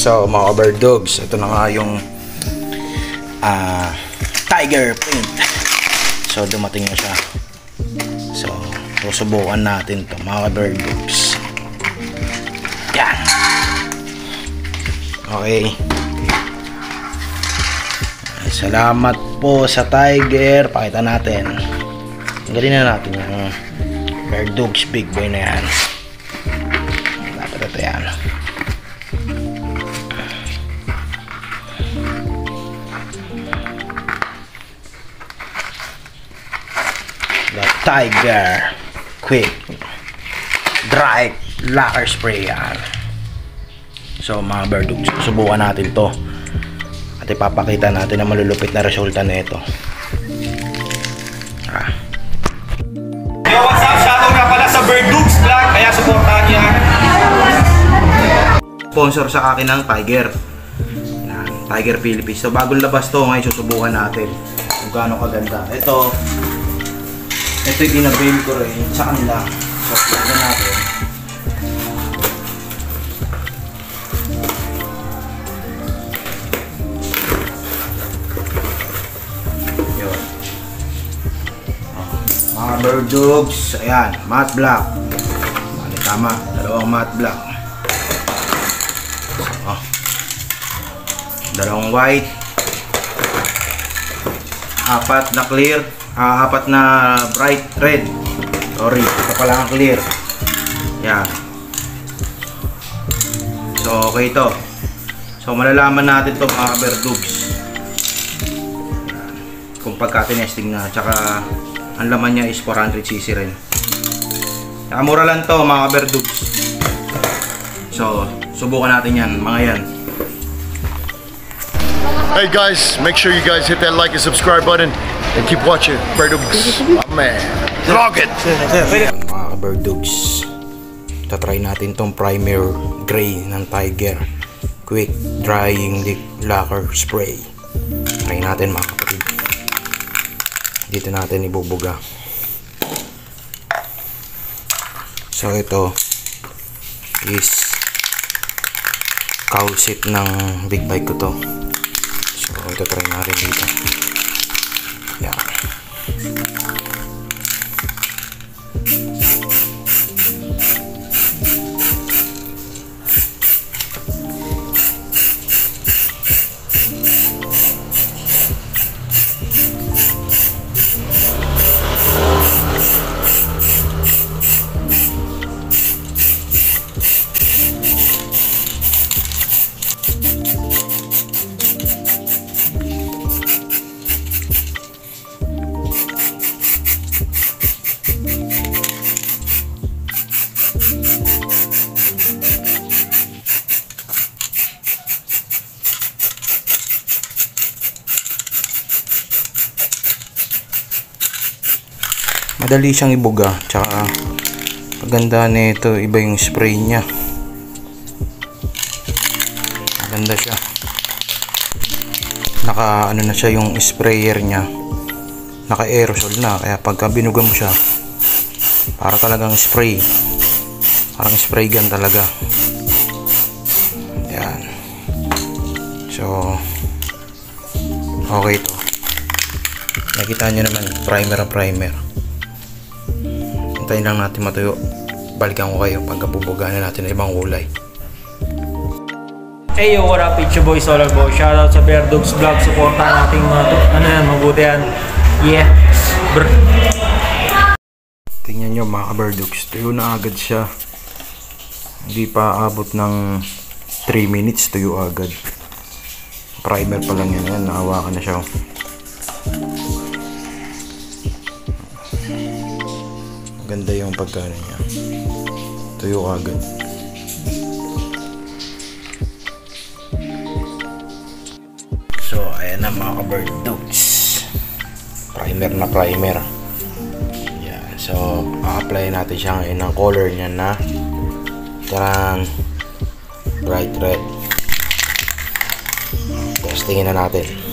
So, mga overdogs, ito na nga yung ah, tiger print. So, dumating na siya. So, susubukan natin to mga overdogs. Yan. Okay. Salamat po sa tiger. Pakita natin. Tanggalin na natin yung Verdogs big boy na yan. Tiger Quick Dry Lacquer Spray yan. So mga Verdogs, subukan natin to. At ipapakita natin ang malulupit na resulta nito. Ah. Yo, what's up? Shoutout nga pala sa Birdooks Vlog, kaya supportahan niya. sponsor sa akin ng Tiger. Yan, Tiger Philippines. So bagong labas to, ngayon susubukan natin kung gaano kaganda. Ito, ito yung inabail ko rin sa kanila. So, tignan natin. Yun. Oh, Mga bird dogs, ayan, matte black. Mali tama, dalawang matte black. Oh. Dalawang white. Apat na clear. Ah, apat na bright red. Sorry, ito pala ang clear. Yan. So, okay ito. So, malalaman natin to mga. Yan. Kung pagka-tinesting na. Tsaka, ang laman niya is 400cc rin. Saka mura lang to mga verdugs. So, subukan natin yan, mga yan. Hey guys, make sure you guys hit that like and subscribe button and keep watching Birdogs. My man. It! Ayan, mga birdogs. Tatry natin tong primer gray ng Tiger. Quick drying lick lacquer spray. Try natin mga kapatid. Dito natin ibubuga. So ito is cow seat ng big bike ko to. So ito try natin dito. Yan. Madali siyang ibuga tsaka maganda nito iba yung spray niya. Maganda siya. Naka ano na siya yung sprayer niya. Naka aerosol na kaya pagka binuga mo siya para talagang spray. Parang spray gun talaga. Yan. So okay to. Nakita nyo naman primer primer Hintayin lang natin matuyo. Balikan ko kayo pagkabubuga na natin ng ibang kulay. Hey yo, what up? It's your boy Solar Boy. Shoutout sa Bear Dogs Vlog. Supportahan nating mga to. Ano yan, mabuti yan. Yeah. Brr. Tingnan nyo mga kaberdux. Tuyo na agad siya. Hindi pa abot ng 3 minutes tuyo agad. Primer pa lang yan. Yan, nahawakan na siya. oh. Ganda yung pagkano niya. Tuyo agad. So, ayan na mga kaberdux. Primer na primer. Yan. So, a-apply natin siya ngayon ng color niya na tarang bright red. Testingin na natin.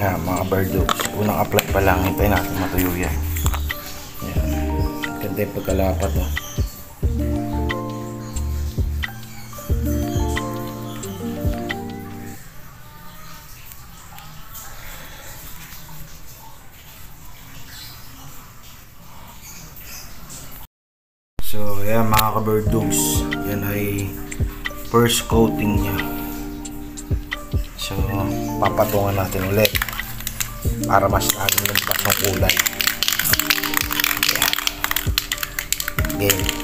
Yan, mga bird dogs. Unang apply pa lang, hintayin natin matuyo yan. Yan. Ganda yung pagkalapat oh. So, ayan mga ka-bird dogs. Yan ay first coating niya. So, papatungan natin ulit para mas lalo lumabas ng kulay. Ayan. Game.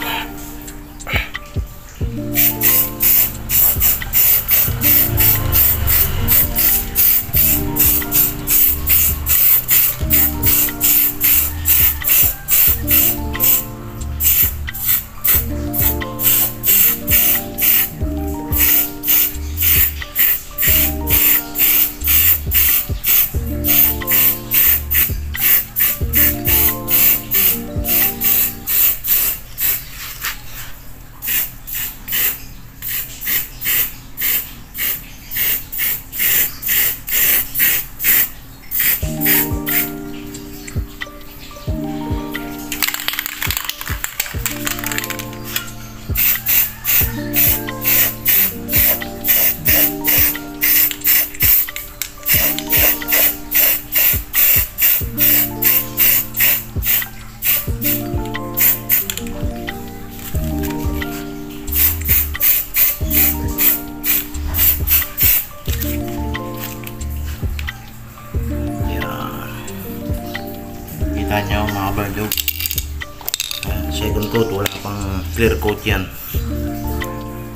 Wala pang clear coat yan.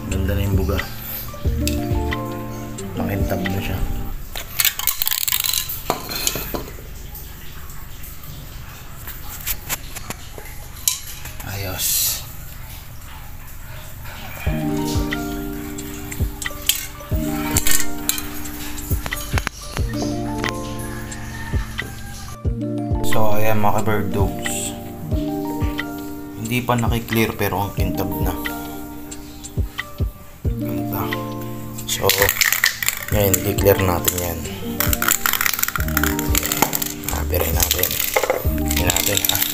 Ganda na yung buga. Pakintab na siya. Ayos. So, ayan mga bird dogs. Hindi pa nakiklear pero ang kintab na. Ganda. So, ngayon, i-clear natin yan. Hapirin natin. Hindi natin ha.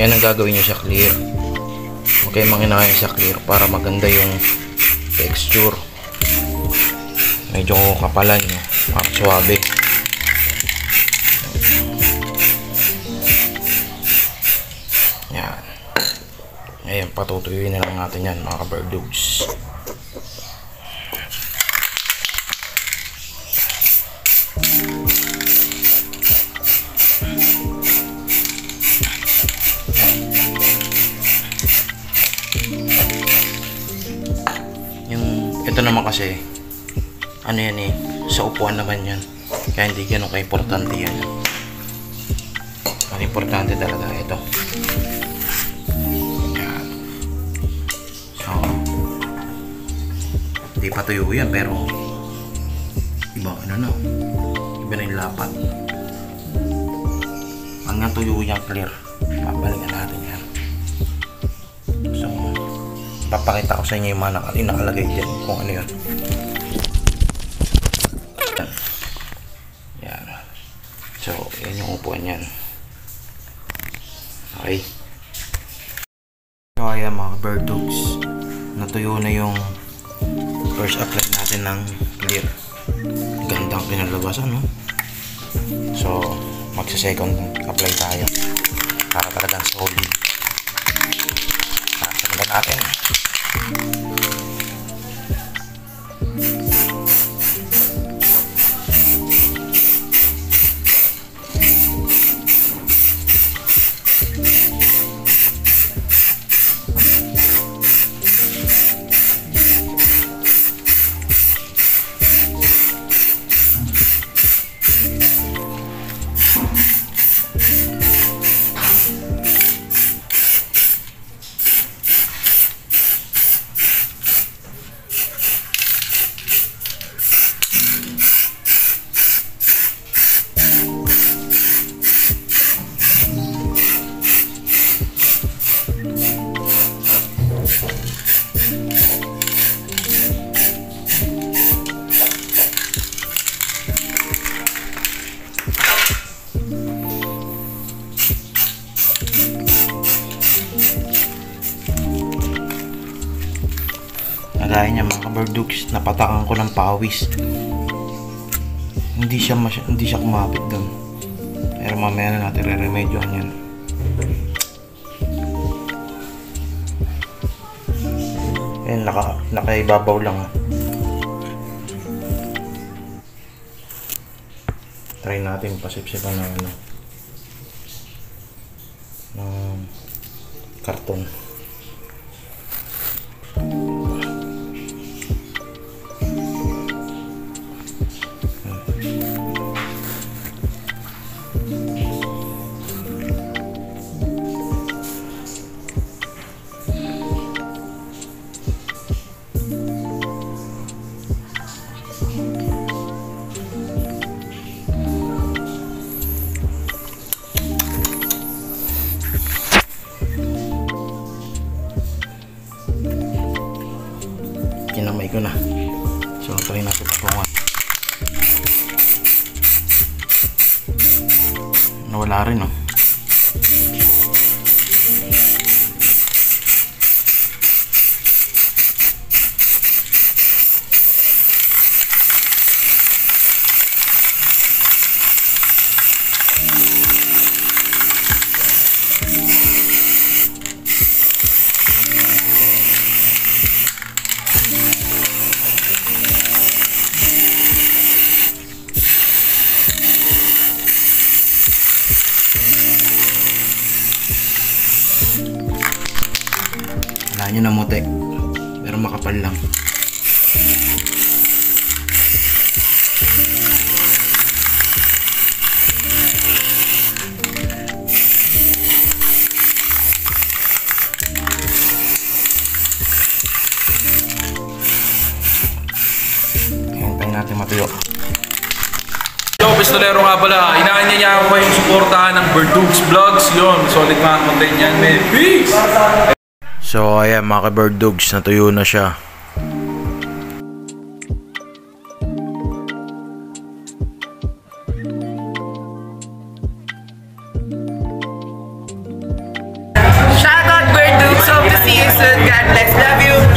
Yan ang gagawin nyo sa clear. Huwag kayong manginahin sa clear para maganda yung texture. Medyo kapalan nyo. Para suwabe. Yan. Ngayon, patutuyuin na lang natin yan mga bird ano yan eh sa upuan naman yan kaya hindi ganun ka-importante yan ang importante talaga ito. Yan. So hindi pa tuyo yan pero iba ano na? Iba na yung lapat. Nga tuyo yan clear. Babalikan natin yan. So papakita ko sa inyo yung mga nakalagay dyan kung ano yun so yan yung upuan yan okay. So ayan mga bird dogs natuyo na yung first apply natin ng clear. Gandang pinalabasan no so magsa second apply tayo. Para talagang solid. Tatanggal natin. Mga kabarduks, napatakan ko ng pawis. Hindi siya hindi siya kumapit doon. Pero mamaya na natin re-remedyohan yan. Ayan, naka, nakaibabaw lang. oh. Try natin pasipsipan ng ano. ng karton. Ko na. So, try natin patungan. Nawala rin, oh. Nga pala. Inaanya ko kayong suportahan ng Verdugs Vlogs. Yun, solid mga content yan, man. Peace! So ayan mga ka-bird dogs, natuyo na siya. Shout out Bird Dukes. Hope to see you soon. God bless. Love you.